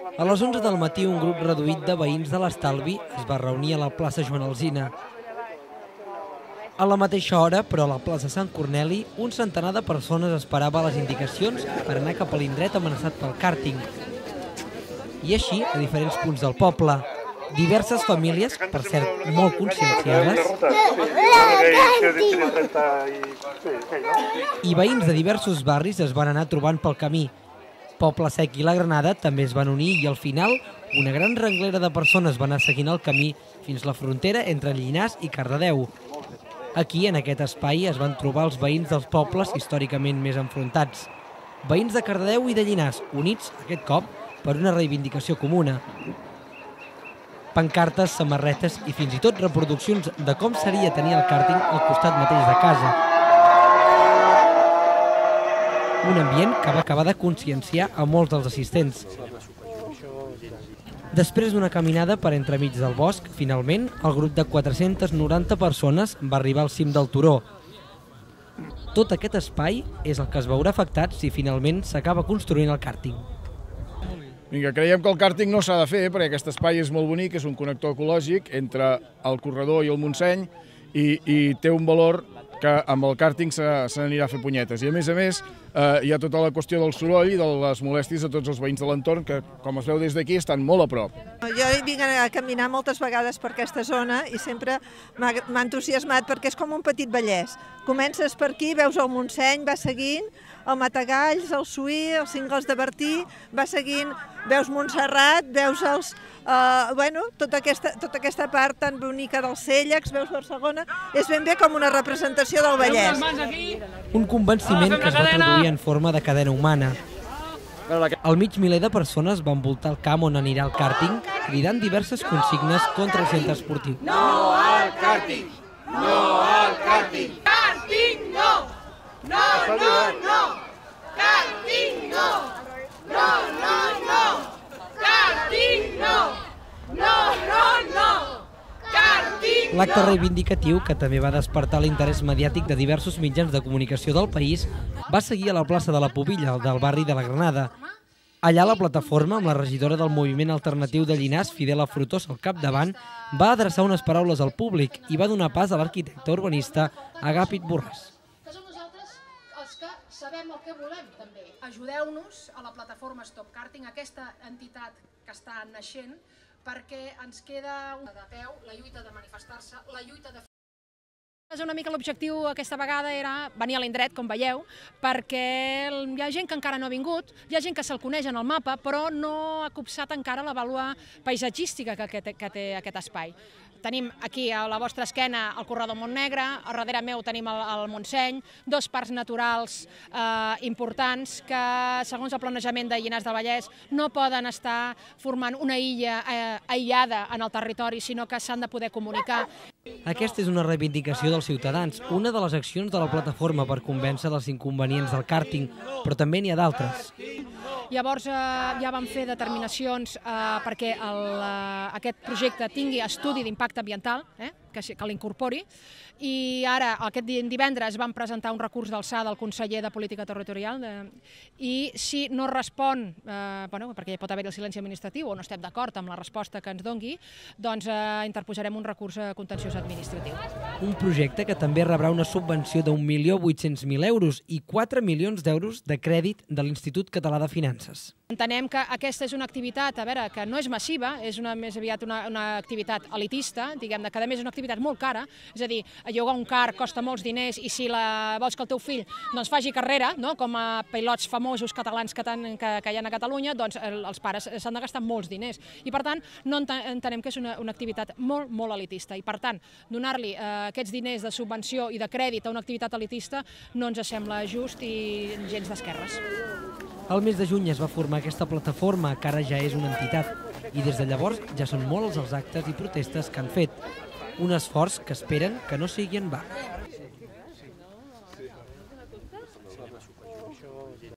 A les 11 del matí, un grup reduït de veïns de l'Estalvi es va reunir a la plaça Joan Alzina. A la mateixa hora, però a la plaça Sant Corneli, un centenar de persones esperava les indicacions per anar cap a l'indret amenaçat pel càrting. I així, a diferents punts del poble, diverses famílies, per cert, molt conscienciades, i veïns de diversos barris es van anar trobant pel camí, Poble Sec i la Granada també es van unir i al final una gran renglera de persones va anar seguint el camí fins la frontera entre Llinars i Cardedeu. Aquí, en aquest espai, es van trobar els veïns dels pobles històricament més enfrontats. Veïns de Cardedeu i de Llinars, units, aquest cop, per una reivindicació comuna. Pancartes, samarretes i fins i tot reproduccions de com seria tenir el càrting al costat mateix de casa, un ambient que va acabar de conscienciar a molts dels assistents. Després d'una caminada per entremig del bosc, finalment, el grup de 490 persones va arribar al cim del turó. Tot aquest espai és el que es veurà afectat si finalment s'acaba construint el càrting. Vinga, creiem que el càrting no s'ha de fer perquè aquest espai és molt bonic, és un connector ecològic entre el corredor i el Montseny i, i té un valor que amb el càrting se, se n'anirà a fer punyetes. I a més a més eh, hi ha tota la qüestió del soroll i de les molèsties a tots els veïns de l'entorn que, com es veu des d'aquí, estan molt a prop. Jo vinc a caminar moltes vegades per aquesta zona i sempre m'ha entusiasmat perquè és com un petit Vallès. Comences per aquí, veus el Montseny, va seguint, el Matagalls, el Suí, els Cingles de Bertí, va seguint, veus Montserrat, veus els, Uh, bueno, tota aquesta, tota aquesta part tan bonica dels Cèllecs, veus Barcelona, és ben bé com una representació del Vallès. Un convenciment que es va traduir en forma de cadena humana. Al mig miler de persones van voltar el camp on anirà el càrting, cridant diverses consignes contra el centre esportiu. No al càrting! No al càrting! Càrting no! No, no, no! Càrting no! No, no, no! Càrting no! No, no, no! Càrting L'acte reivindicatiu, que també va despertar l'interès mediàtic de diversos mitjans de comunicació del país, va seguir a la plaça de la Pobilla, del barri de la Granada. Allà la plataforma, amb la regidora del moviment alternatiu de Llinars, Fidela Frutós, al capdavant, va adreçar unes paraules al públic i va donar pas a l'arquitecte urbanista Agàpit Borràs. Que som nosaltres els que sabem el que volem, també. Ajudeu-nos a la plataforma Stop Karting, aquesta entitat que està naixent, perquè ens queda de peu, la lluita de manifestar-se, la lluita de una mica l'objectiu aquesta vegada era venir a l'indret, com veieu, perquè hi ha gent que encara no ha vingut, hi ha gent que se'l coneix en el mapa, però no ha copsat encara la vàlua paisatgística que, té, que té aquest espai. Tenim aquí a la vostra esquena el corredor Montnegre, a darrere meu tenim el, el Montseny, dos parcs naturals eh, importants que, segons el planejament de Llinars del Vallès, no poden estar formant una illa eh, aïllada en el territori, sinó que s'han de poder comunicar. Aquesta és una reivindicació dels ciutadans, una de les accions de la plataforma per convèncer dels inconvenients del càrting, però també n'hi ha d'altres. Llavors eh, ja vam fer determinacions eh, perquè el, eh, aquest projecte tingui estudi d'impacte ambiental, eh, que, que l'incorpori, i ara aquest divendres vam presentar un recurs d'alçada al conseller de Política Territorial de, i si no respon, eh, bueno, perquè pot haver el silenci administratiu o no estem d'acord amb la resposta que ens dongui, doncs eh, interposarem un recurs contenciós administratiu. Un projecte que també rebrà una subvenció d'un milió 800.000 euros i 4 milions d'euros de crèdit de l'Institut Català de Finances. Entenem que aquesta és una activitat, a veure, que no és massiva, és una, més aviat una, una activitat elitista, diguem-ne, que a més és una activitat molt cara, és a dir, llogar un car costa molts diners i si la, vols que el teu fill doncs, faci carrera, no? com a pilots famosos catalans que, tan, que, que hi ha a Catalunya, doncs el, els pares s'han de gastar molts diners. I per tant, no entenem que és una, una activitat molt, molt elitista. I per tant, donar-li eh, aquests diners de subvenció i de crèdit a una activitat elitista no ens sembla just i gens d'esquerres. El mes de juny es va formar aquesta plataforma, que ara ja és una entitat, i des de llavors ja són molts els actes i protestes que han fet. Un esforç que esperen que no sigui en va.